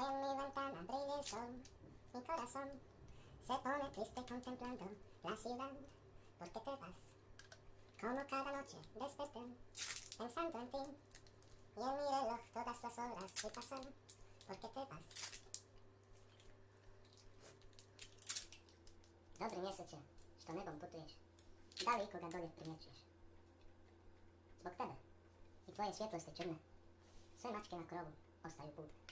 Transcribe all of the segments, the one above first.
En mi ventana brilla el sol, mi corazón se pone triste contemplando la ciudad. ¿Por qué te vas? Como cada noche desperté pensando en ti. Y en mi reloj todas las horas se pasan. ¿Por qué te vas? Dobry mjesečе, što nebom putuješ. Da li ikoga dolje primjećuješ? Zbog tebe i tvoje svjetlosti čudne, sve mačke na krovu ostaju budne.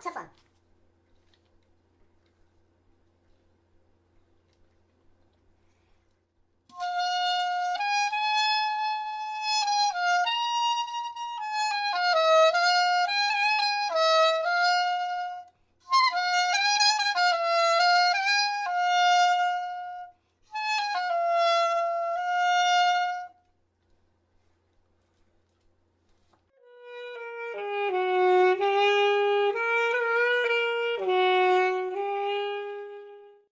吃饭。